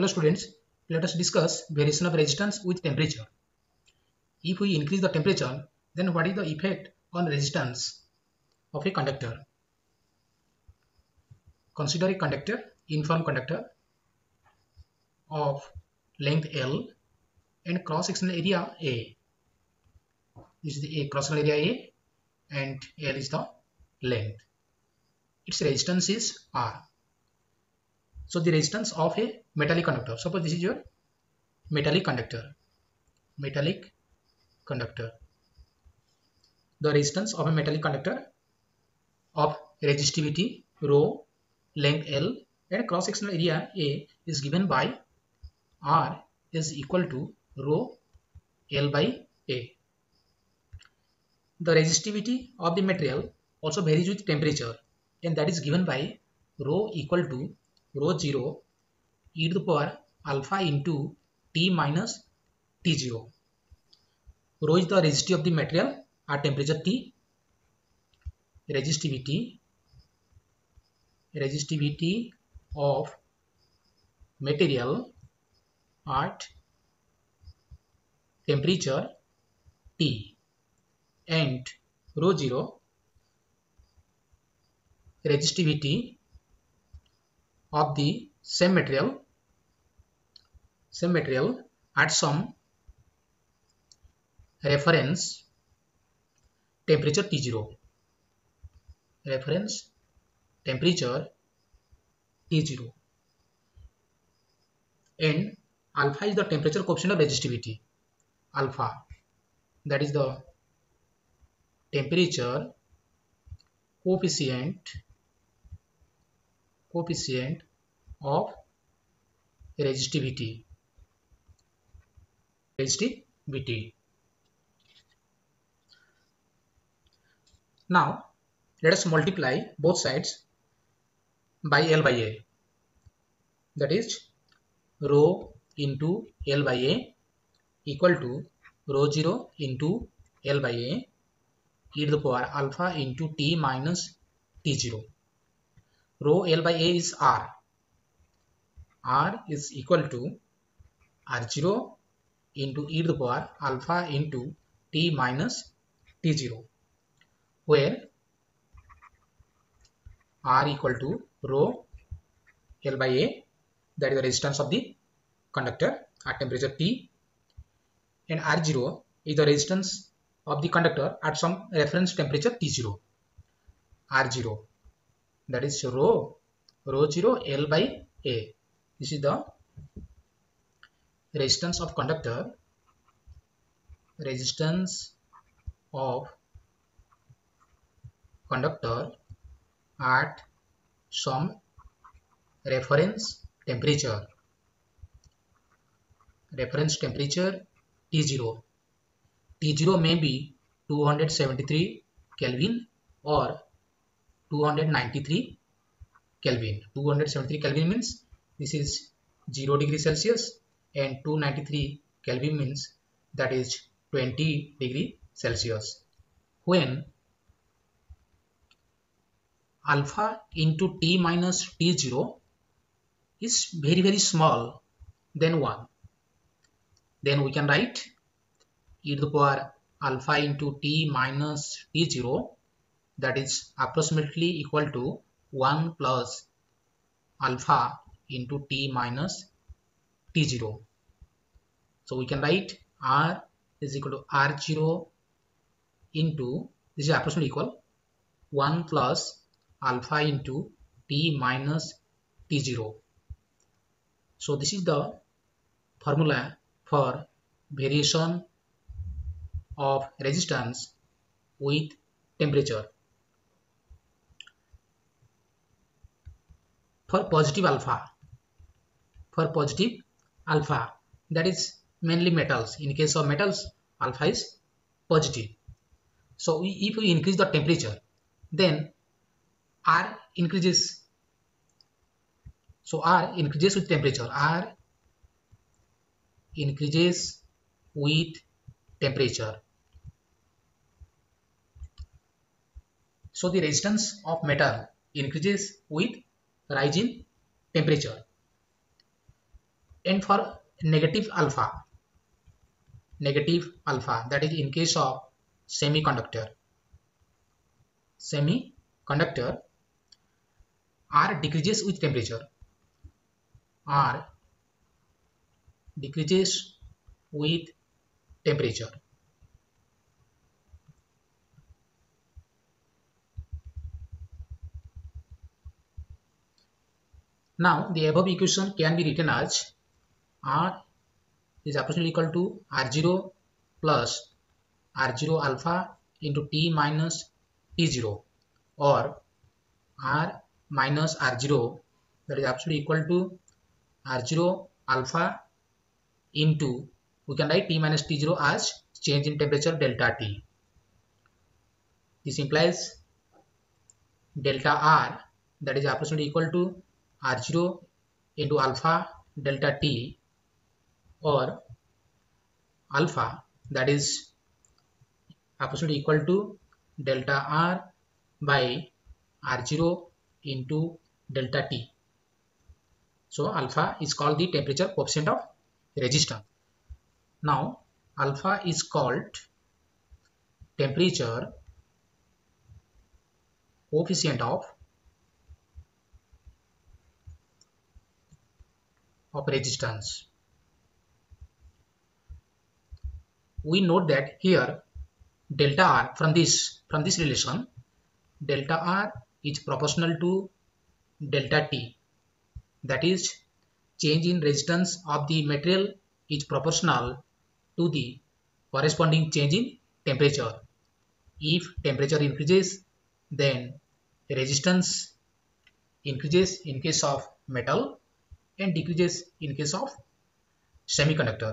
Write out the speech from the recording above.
Hello students, let us discuss variation of resistance with temperature. If we increase the temperature, then what is the effect on resistance of a conductor? Consider a conductor, uniform conductor of length L and cross-sectional area A. This is the A cross-sectional area A and L is the length. Its resistance is R. So the resistance of a metallic conductor. Suppose this is your metallic conductor. Metallic conductor. The resistance of a metallic conductor of resistivity rho, length L and cross-sectional area A is given by R is equal to rho L by A. The resistivity of the material also varies with temperature and that is given by rho equal to rho 0 e to the power alpha into t minus t0. Rho is the resistivity of the material at temperature T. Resistivity, resistivity of material at temperature T and rho 0 resistivity of the same material same material at some reference temperature T0 reference temperature T0 and alpha is the temperature coefficient of resistivity. Alpha that is the temperature coefficient coefficient of resistivity. Resistivity. Now let us multiply both sides by L by A. That is rho into L by A equal to rho 0 into L by A e to the power alpha into t minus t0 rho L by A is R. R is equal to R0 into e to the power alpha into t minus t0 where R equal to rho L by A that is the resistance of the conductor at temperature T and R0 is the resistance of the conductor at some reference temperature T0 R0 that is rho rho 0 L by A. This is the resistance of conductor. Resistance of conductor at some reference temperature. Reference temperature T0 T0 may be 273 Kelvin or 293 Kelvin. 273 Kelvin means this is 0 degree Celsius and 293 Kelvin means that is 20 degree Celsius. When alpha into t minus t0 is very very small than 1 then we can write e to the power alpha into t minus t0 that is approximately equal to 1 plus alpha into t minus t0. So we can write r is equal to r0 into this is approximately equal 1 plus alpha into t minus t0. So this is the formula for variation of resistance with temperature. For positive alpha. For positive alpha. That is mainly metals. In case of metals alpha is positive. So if we increase the temperature then r increases. So r increases with temperature. R increases with temperature. So the resistance of metal increases with rise in temperature. and for negative alpha negative alpha that is in case of semiconductor. Semiconductor R decreases with temperature. R decreases with temperature Now the above equation can be written as R is approximately equal to R0 plus R0 alpha into T minus T0 or R minus R0 that is absolutely equal to R0 alpha into we can write T minus T0 as change in temperature delta T. This implies delta R that is approximately equal to r0 into alpha delta t or alpha that is approximately equal to delta r by r0 into delta t. So alpha is called the temperature coefficient of resistance. Now alpha is called temperature coefficient of of resistance. We note that here delta R from this from this relation delta R is proportional to delta T that is change in resistance of the material is proportional to the corresponding change in temperature. If temperature increases then resistance increases in case of metal and decreases in case of semiconductor